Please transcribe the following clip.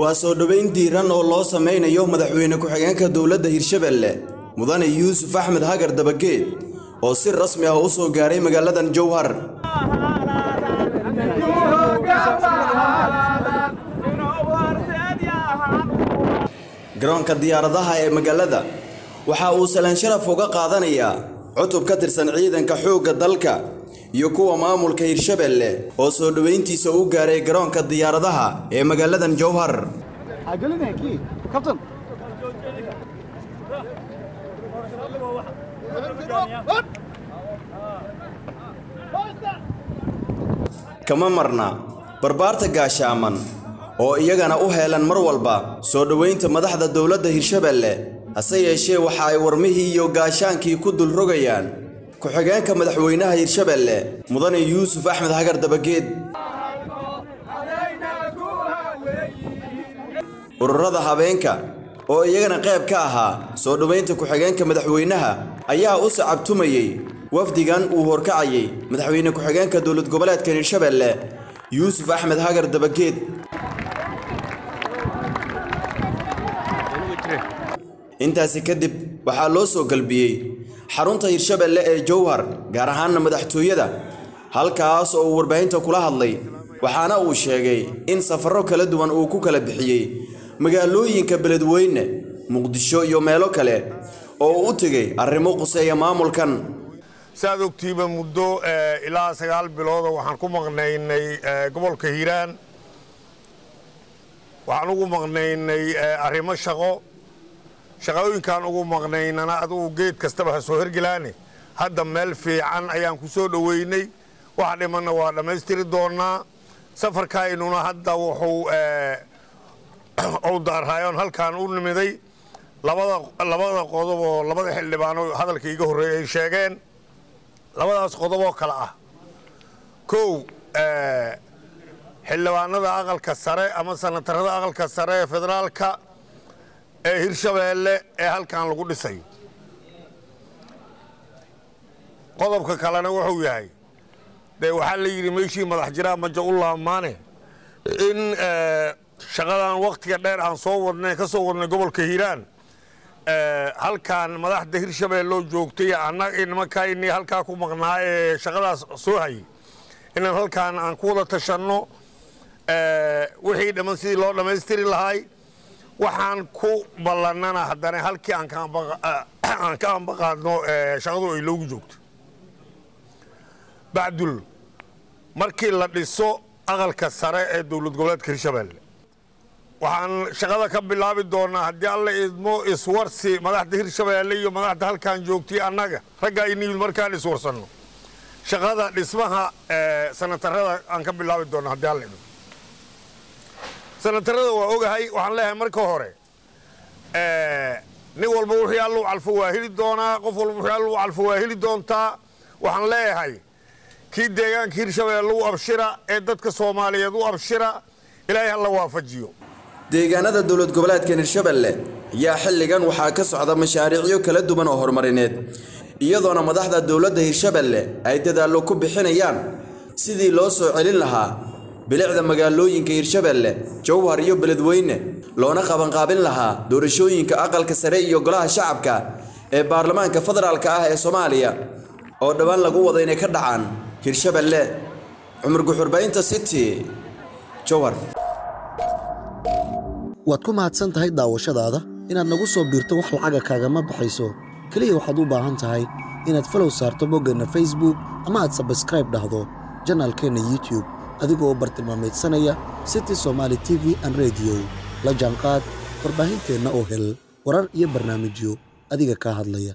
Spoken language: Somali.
waa soo dhoweyn diiran oo loo samaynayo madaxweyne ku-xigeenka dowladda hirshabelle mudane yuusuf axmed hagar dabageed oo si rasmi ah u soo gaaray magaaladan jowhar garoonka diyaaradaha ee magaalada waxa uu salaan sharaf uga qaadanayaa cutub ka tirsan ciidanka xoogga dalka iyo kuwa maamulka hirshabelle oo soo dhoweyntiisa u gaaray garoonka diyaaradaha ee magaaladan jowhar kama marna barbaarta gaashaaman oo iyagana u heelan mar walba soo dhoweynta madaxda dowladda hirshabelle hase yeeshee waxa ay warmihii iyo gaashaankii ku dul rogayaan ku-xigeenka madaxweynaha hirshabelle mudane yuusuf axmed hagar dabageed. Ururada habeenka oo iyagana qayb ka ahaa soo dhoweynta ku-xigeenka madaxweynaha ayaa u sacabtumayey wafdigan uu horkacayay madaxweyne ku-xigeenka dowlad goboleedka hirshabelle yuusuf axmed hagar dabageed. Intaasi kadib waxaa loo soo galbiyey xarunta hirshabelle ee jowhar gaar ahaanna madaxtooyada halkaas oo uu warbaahinta kula hadlay waxaana uu sheegay in safarro kala duwan uu ku kala bixiyey magaalooyinka beledweyne muqdisho iyo meelo kale oo u tegey arrimo quseeya maamulkan. Saaad ogtiiba muddo ilaa sagaal bilooda waxaan ku maqnaynay gobolka hiiraan waxaan ugu maqnaynay arrimo shaqo shaqooyinkaan ugu maqnaynana adugu geed kastaba ha soo hadda meel fiican ayaan ku soo dhoweynay. Waxa dhimanna waa dhammaystiri doonnaa safarkaynuna hadda wuxuu u daarhaayoon halkaan u nimiday. Labada qodob oo labada xildhibaano hadalka iiga horreeyay ay sheegeen. Labadaas qodob oo kale ah. Kow xildhibaanada aqalka sare ama sanatarada aqalka sare ee federaalka ee hirshabeelle ee halkan lagu dhisayo qodobka kalena wuxuu yahay dee waxaa la yidhi meeshii madax jiraa maja in shaqadan wakhtiga dheer aan soo wadnay ka soo wadnay gobolka hiiraan halkan madaxda hirshabeelloo joogtay annaga nimankaynii halkaa ku maqnaa ee shaqadaas soo hayay. Inaan halkaan aan ku wada tashanno wixii dhamman sidii loo dhammaystiri lahay waxaan ku ballannana haddana halkii aan ka ambaqaadno shaqadu ay loogu joogto. Bacdul markii la dhiso aqalka sare ee dowlad goboleedka hirshabelle waxaan shaqada ka bilaabi doonnaa haddii alla idmo iswarsi madaxda hirshabeelle iyo madaxda halkaan joogtay annaga ragga aynimid markaan iswarsanno. Shaqada dhismaha sanatarada aan ka bilaabi doonna haddii alla idmo sanatarada waa ogahay waxaan leeyahay marka hore nin walba wixii alluu calfo waa heli doonaa qof walba wixii alluu calfo waa heli doontaa. Waxaan leeyahay kii deegaanka hirshabeelle u abshira ee dadka soomaaliyeed u abshira ilaahay ha la waafajiyo. Deegaanada dowlad goboleedkan hirshabelle ayaa xilligan waxaa ka socda mashaariicyo kala duwan oo horumarineed iyadoona madaxda dowladda hirshabelle ay dadaallo ku bixinayaan sidii loo soo celin lahaa bilicda magaalooyinka hirshabelle jowhar iyo beledweyne loona qabanqaabin lahaa doorashooyinka aqalka sare iyo golaha shacabka ee baarlamaanka federaalka ah ee soomaaliya oo dhowaan lagu wada inay ka dhacaan hirshabelle. Cumar guxurbaynta city jowhar waad ku mahadsan tahay daawashadaada? Inaad nagu soo biirto wax lacaga kaagama baxayso. Keliya waxaad u baahan tahay inaad falow saarto boggeenna facebook ama aad sabskraib dhahdo janaalkeenna youtube adigoo bartilmaamaydsanaya city somaali t v an rediyo la jaanqaad warbaahinteenna oo hel warar iyo barnaamijyo adiga kaa hadlaya